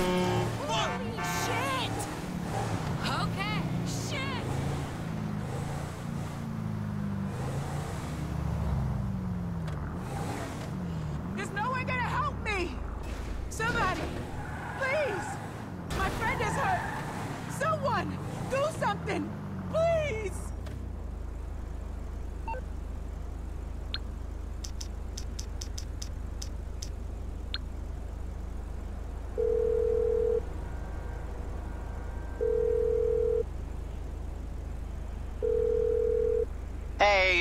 Bye.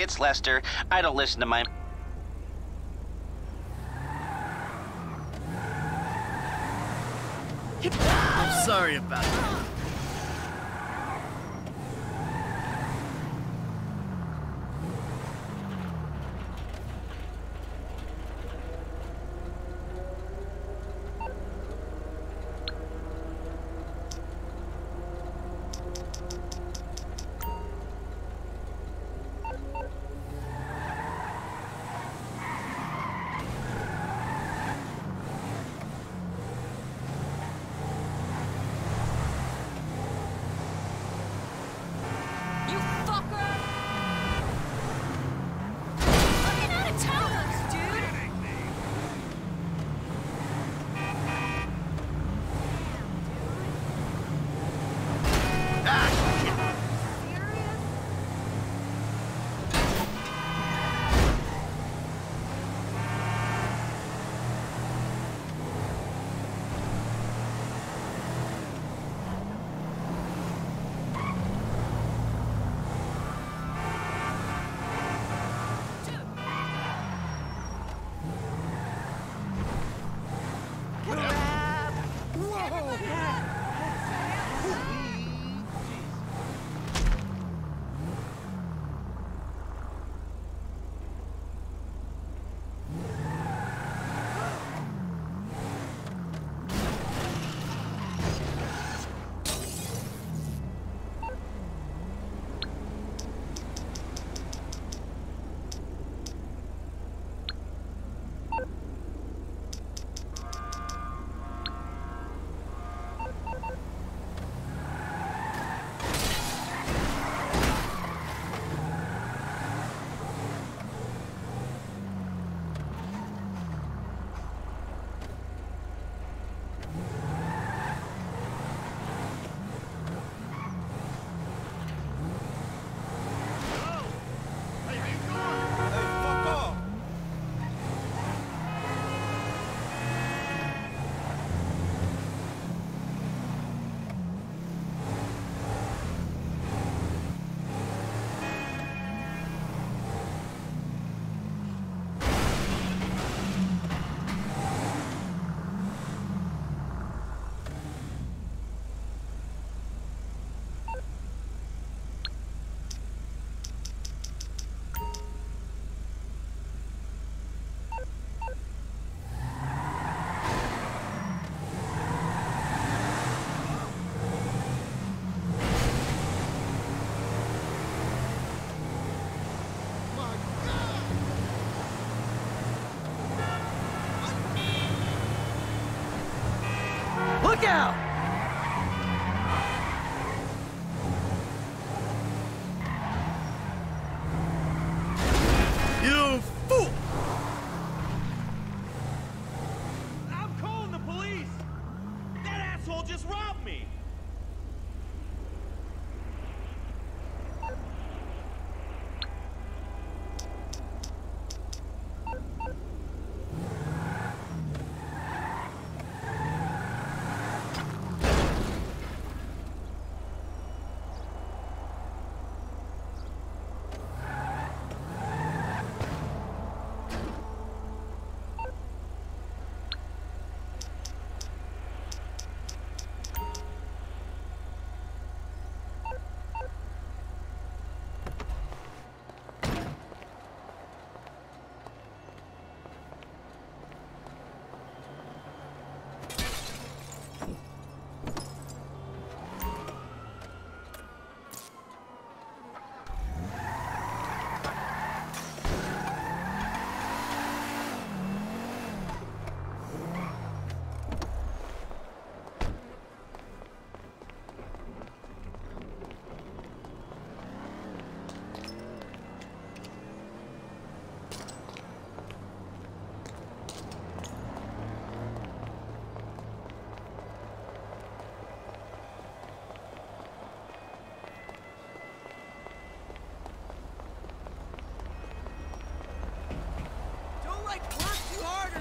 It's Lester. I don't listen to my... I'm sorry about that.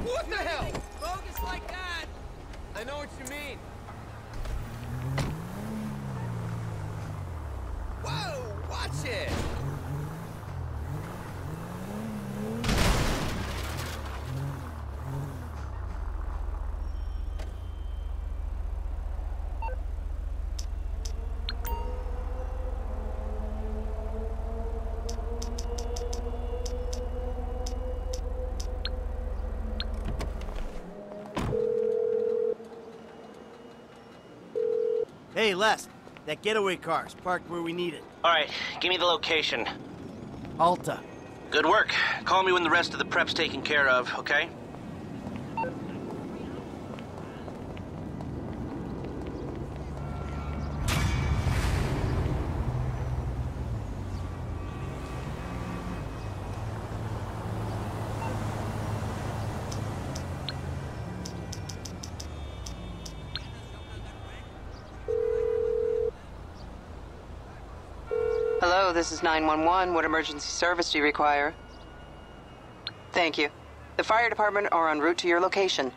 What the hell? Bogus like that! I know what you mean. Hey, Les. That getaway car's parked where we need it. All right, give me the location. Alta. Good work. Call me when the rest of the prep's taken care of, okay? Hello, this is 911. What emergency service do you require? Thank you. The fire department are en route to your location.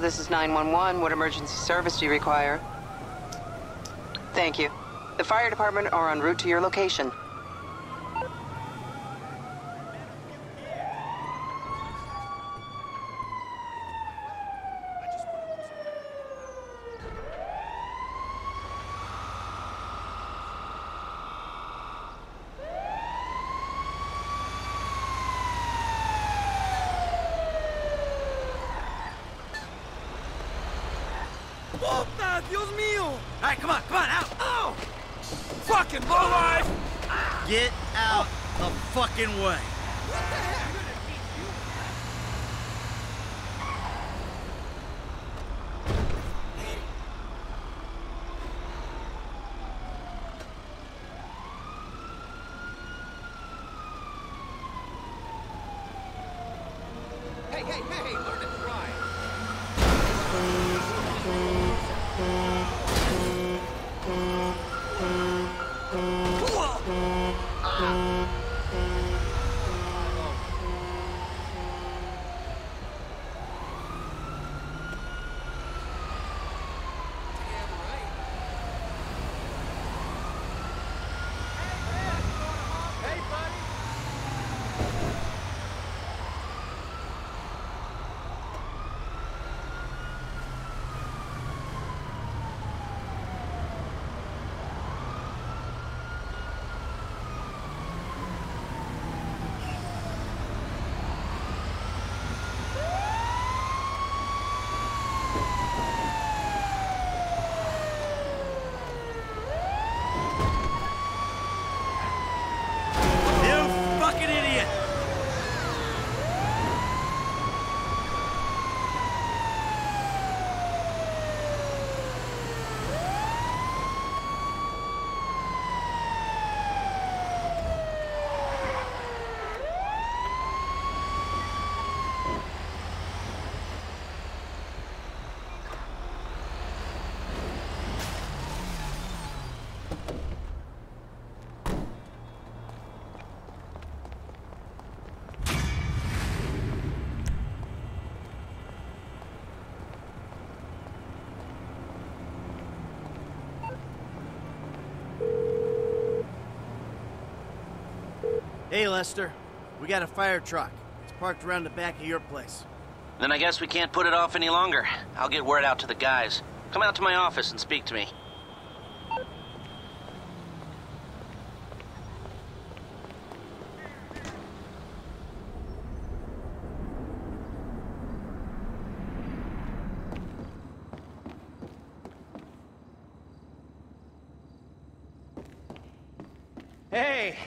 This is 911. What emergency service do you require? Thank you. The fire department are en route to your location. Puta, Dios mío! All right, come on, come on, out! Oh! Fucking lowlife! Get out the fucking way. Hey, hey, hey, learn to drive. Hey, buddy. Hey, Lester. We got a fire truck. It's parked around the back of your place. Then I guess we can't put it off any longer. I'll get word out to the guys. Come out to my office and speak to me. Hey,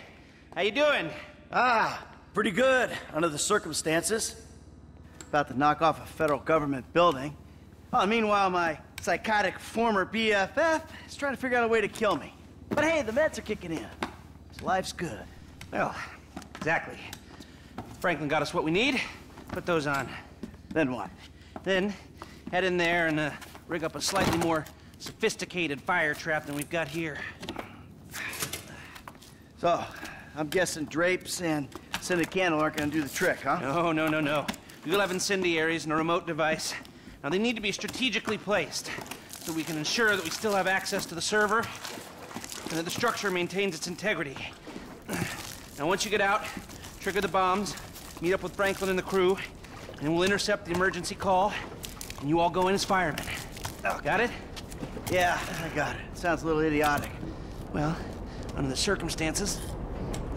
how you doing? Ah, pretty good under the circumstances. About to knock off a federal government building. Oh, meanwhile, my psychotic former BFF is trying to figure out a way to kill me. But hey, the meds are kicking in. So life's good. Well, exactly. Franklin got us what we need. Put those on. Then what? Then head in there and uh, rig up a slightly more sophisticated fire trap than we've got here. So, I'm guessing drapes and scented candle aren't gonna do the trick, huh? No, no, no, no. We'll have incendiaries and a remote device. Now, they need to be strategically placed so we can ensure that we still have access to the server and that the structure maintains its integrity. Now, once you get out, trigger the bombs, meet up with Franklin and the crew, and we'll intercept the emergency call, and you all go in as firemen. Oh, got it? Yeah, I got it. Sounds a little idiotic. Well, under the circumstances,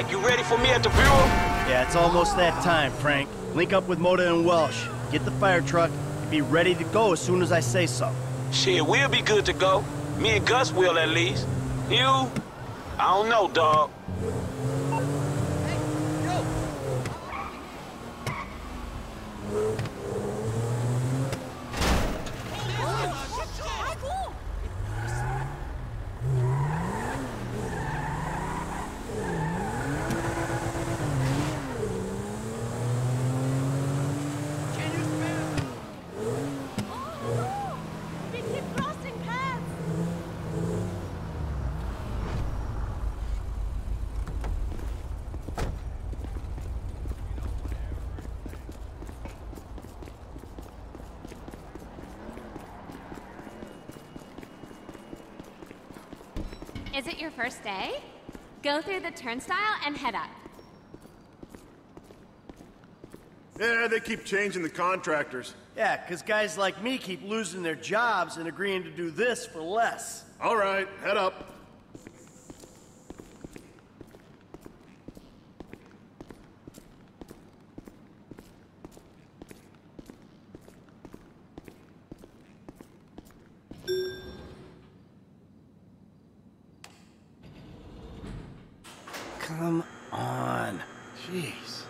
Mike, you ready for me at the bureau? Yeah, it's almost that time, Frank. Link up with Mota and Welsh. Get the fire truck and be ready to go as soon as I say so. Shit, we'll be good to go. Me and Gus will at least. You? I don't know, dog. We Is it your first day? Go through the turnstile and head up. Yeah, they keep changing the contractors. Yeah, because guys like me keep losing their jobs and agreeing to do this for less. All right, head up. Come on. Jeez.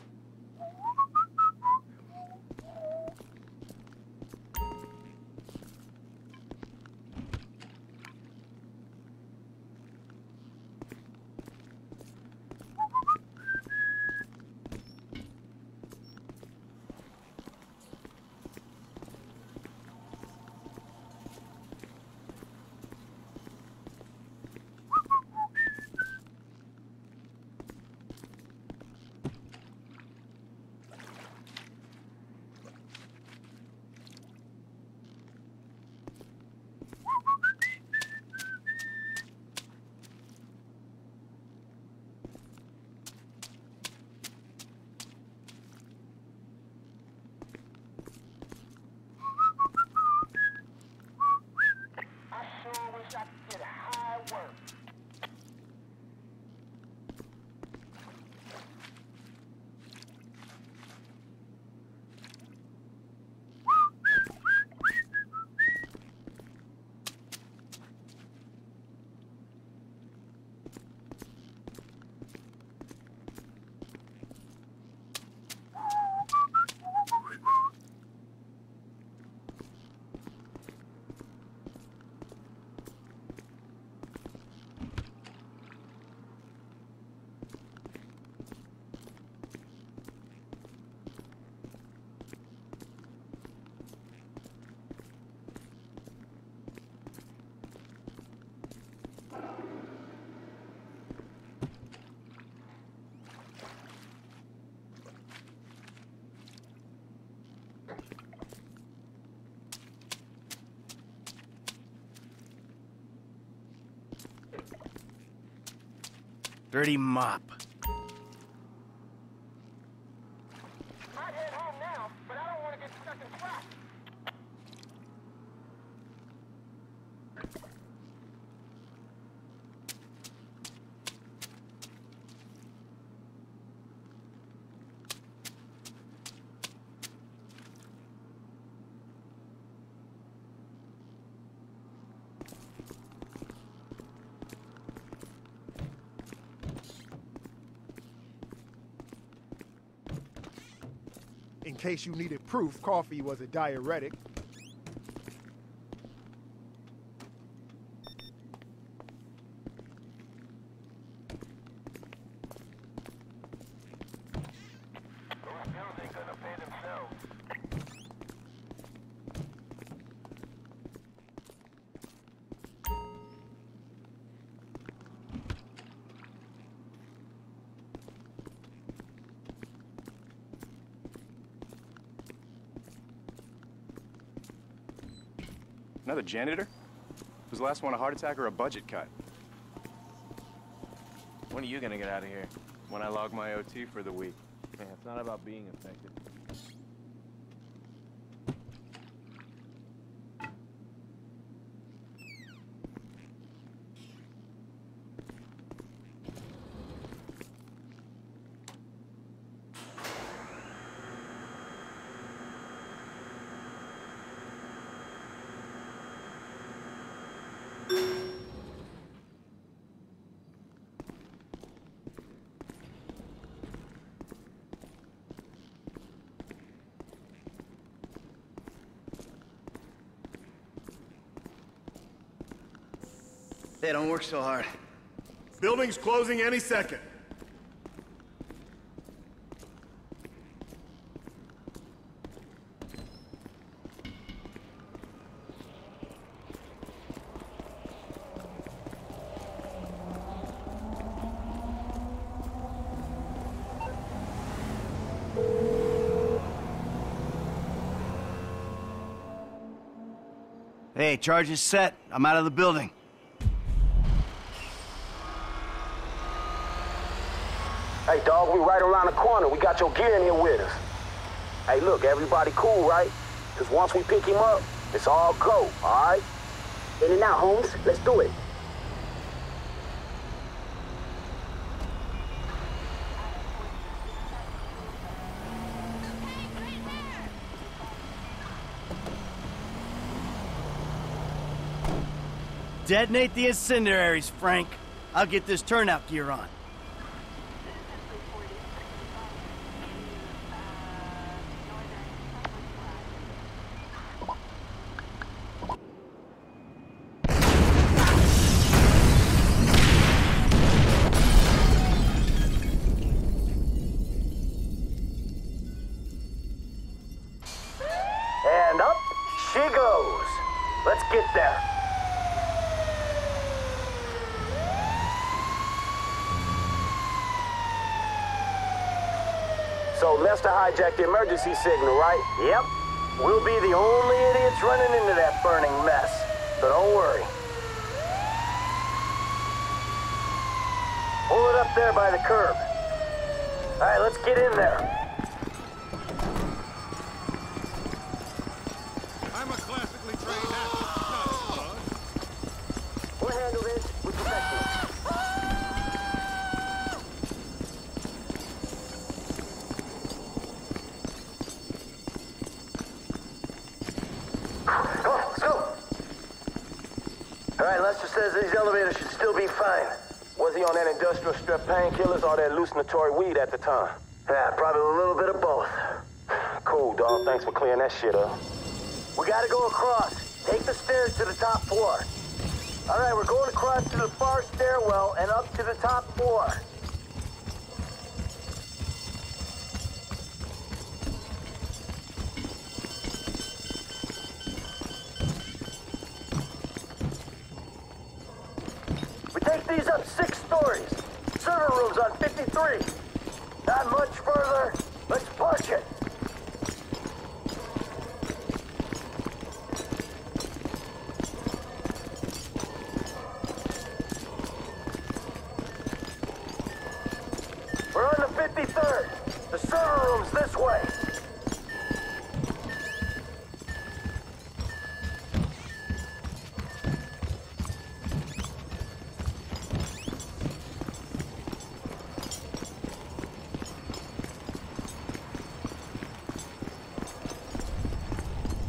Dirty mop. Might head home now, but I don't want to get stuck in traffic. In case you needed proof, coffee was a diuretic. Another janitor? Was the last one a heart attack or a budget cut? When are you gonna get out of here? When I log my OT for the week. It's not about being effective. Hey, don't work so hard. Building's closing any second. Hey, charge is set. I'm out of the building. Hey, dog, we right around the corner. We got your gear in here with us. Hey, look, everybody cool, right? Because once we pick him up, it's all go, all right? In and out, Holmes. Let's do it. Detonate the incendiaries, Frank. I'll get this turnout gear on. get there. Hijacked the emergency signal, right? Yep. We'll be the only idiots running into that burning mess. But don't worry. Pull it up there by the curb. All right, let's get in there. I'm a classically trained actor, not a slug. We'll handle this with professionals. Come on, let's go. All right, Lester says these elevators should still be fine. Was he on that industrial strep painkillers or that hallucinatory weed at the time? Yeah, probably a little bit of both. Cool, dog. Thanks for clearing that shit up. We gotta go across. Take the stairs to the top floor. All right, we're going across to the far stairwell and up to the top floor. We take these up six stories. Server room's on 53. Not much further. Let's push it. We're on the 53rd. The server room's this way.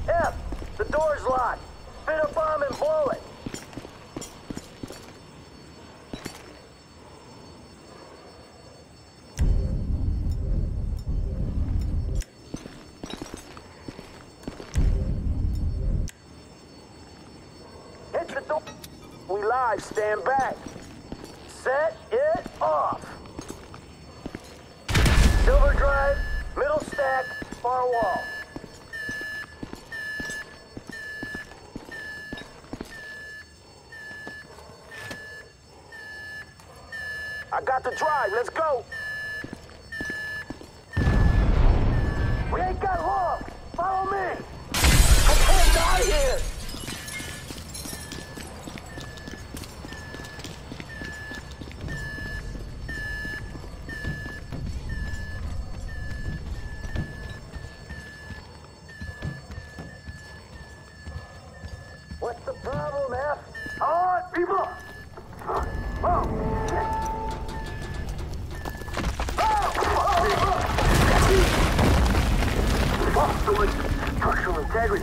F, the door's locked. Fit a bomb and blow it. Hit the door. We stand back. Set it off. Silver drive, middle stack, far wall. I got the drive, let's go.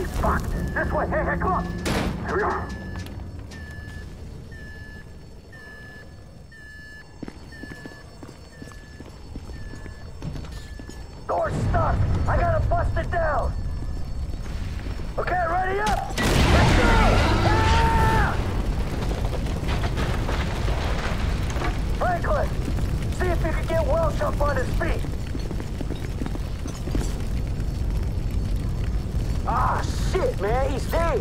Structural integrity. Fuck. This way. Hey, hey, come on. Here we go. Door's stuck. I gotta bust it down. Okay, ready up. Let's go. Ah! Franklin, see if you can get Welsh up on his feet. Ah, shit, man, he's dead.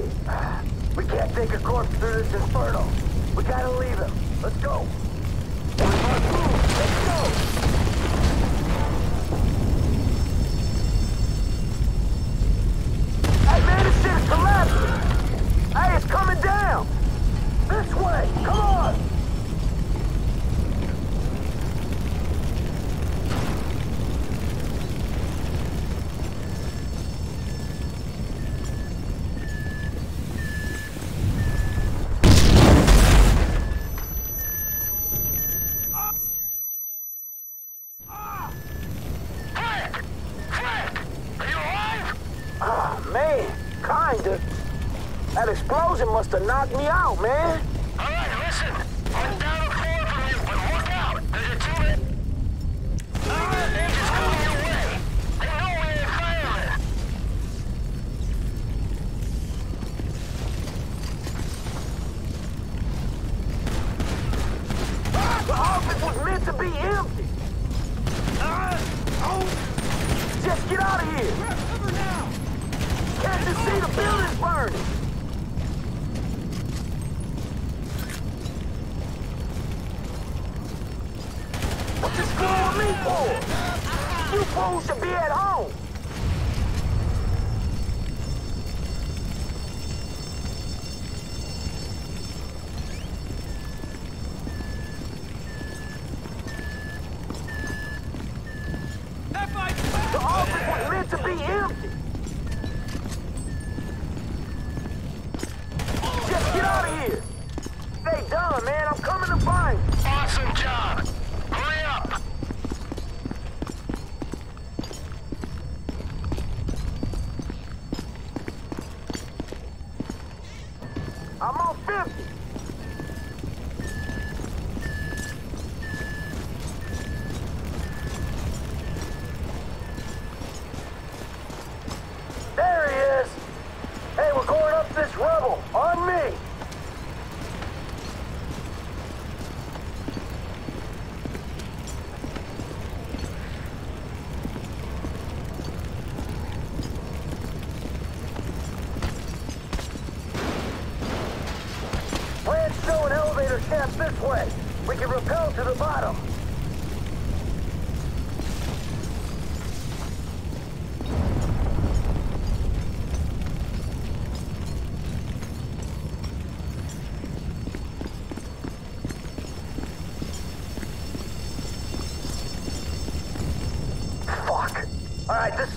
We can't take a corpse through this inferno. We gotta leave him. Let's go. We must move. Let's go. Hey, man, this shit is collapsing. Hey, it's coming down. This way. Come on. Oh, man, kinda. That explosion must have knocked me out, man.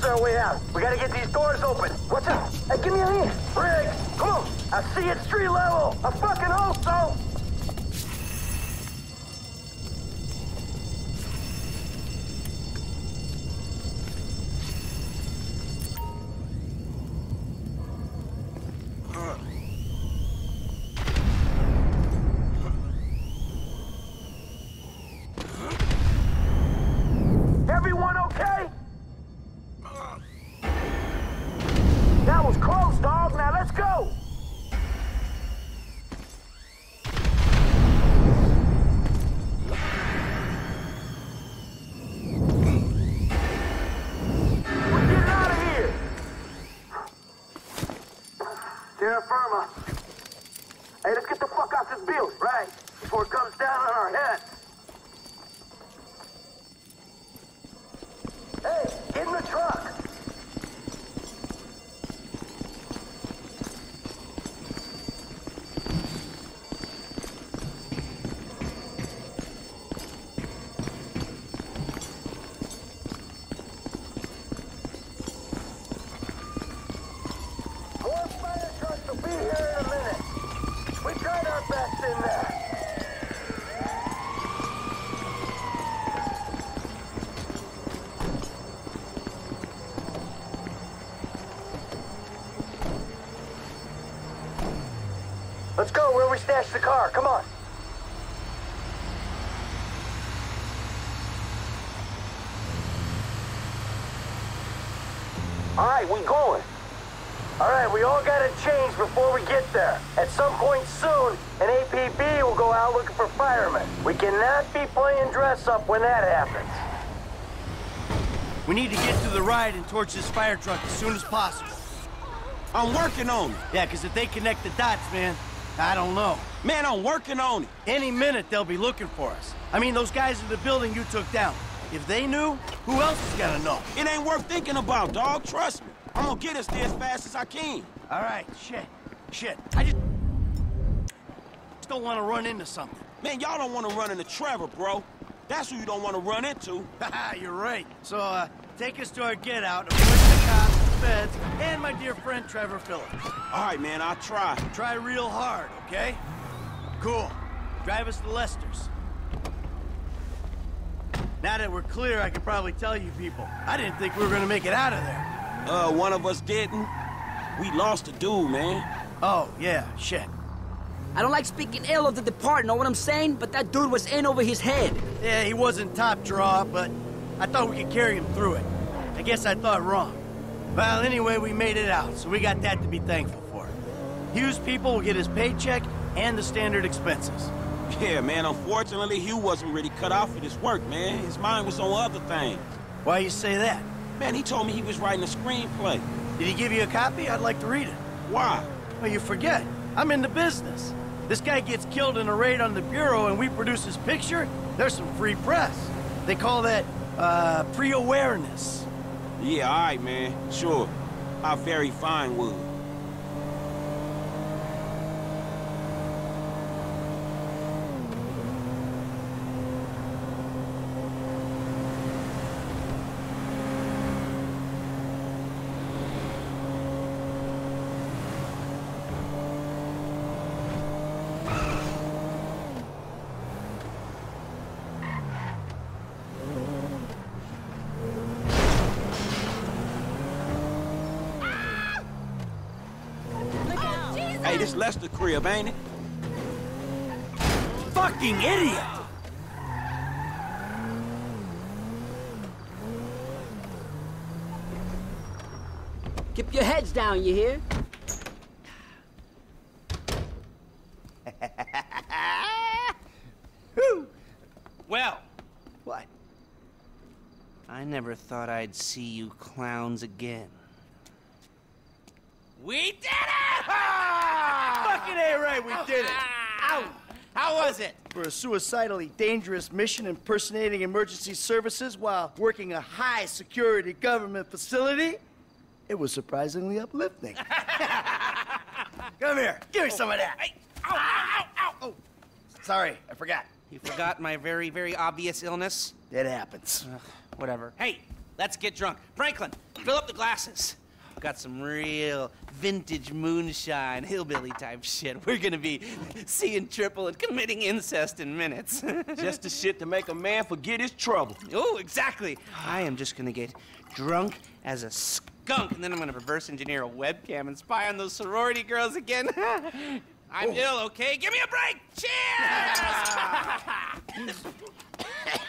Our way out. We gotta get these doors open. What's up? Hey, give me a hand. Riggs, come on. I see it street level. I fucking hope so. We stashed the car. Come on. All right, we going. All right, we all gotta change before we get there. At some point soon, an APB will go out looking for firemen. We cannot be playing dress up when that happens. We need to get to the ride and torch this fire truck as soon as possible. I'm working on it. Yeah, because if they connect the dots, man, I don't know. Man, I'm working on it. Any minute, they'll be looking for us. I mean, those guys in the building you took down. If they knew, who else is gonna know? It ain't worth thinking about, dog. Trust me. I'm gonna get us there as fast as I can. All right, shit, shit. I just just don't want to run into something. Man, y'all don't want to run into Trevor, bro. That's who you don't want to run into. Haha, you're right. So, uh, take us to our get feds, and my dear friend Trevor Phillips. All right, man, I'll try. Try real hard, okay? Cool. Drive us to Lester's. Now that we're clear, I can probably tell you people. I didn't think we were gonna make it out of there. Uh, one of us didn't. We lost a dude, man. Oh, yeah, shit. I don't like speaking ill of the departed, know what I'm saying? But that dude was in over his head. Yeah, he wasn't top draw, but I thought we could carry him through it. I guess I thought wrong. Well, anyway, we made it out, so we got that to be thankful for. Hugh's people will get his paycheck and the standard expenses. Yeah, man, unfortunately, Hugh wasn't really cut out for this work, man. His mind was on other things. Why you say that? Man, he told me he was writing a screenplay. Did he give you a copy? I'd like to read it. Why? Well, you forget. I'm in the business. This guy gets killed in a raid on the Bureau and we produce his picture, there's some free press. They call that Uh, pre-awareness. Yeah, all right, man. Sure. How very fine wood. Hey, this Lester crib, ain't it? Fucking idiot! Keep your heads down, you hear? Well, What? I never thought I'd see you clowns again. We did it! Fucking A right, we did it! Ow! How was it? For a suicidally dangerous mission impersonating emergency services while working a high security government facility, it was surprisingly uplifting. Come here, give me oh. some of that. Ow, ow, ow, ow! Oh. Sorry, I forgot. You forgot my very, very obvious illness? It happens. Ugh, whatever. Hey, let's get drunk. Franklin, fill up the glasses. Got some real vintage moonshine, hillbilly type shit. We're gonna be seeing triple and committing incest in minutes. Just the shit to make a man forget his trouble. oh, exactly. I am just gonna get drunk as a skunk, and then I'm gonna reverse engineer a webcam and spy on those sorority girls again. I'm oh. ill, okay? Give me a break! Cheers!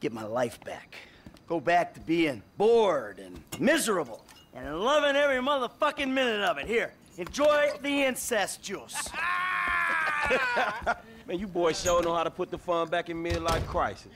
Get my life back. Go back to being bored and miserable and loving every motherfucking minute of it. Here, enjoy the incest juice. Man, you boys sure know how to put the fun back in midlife crisis.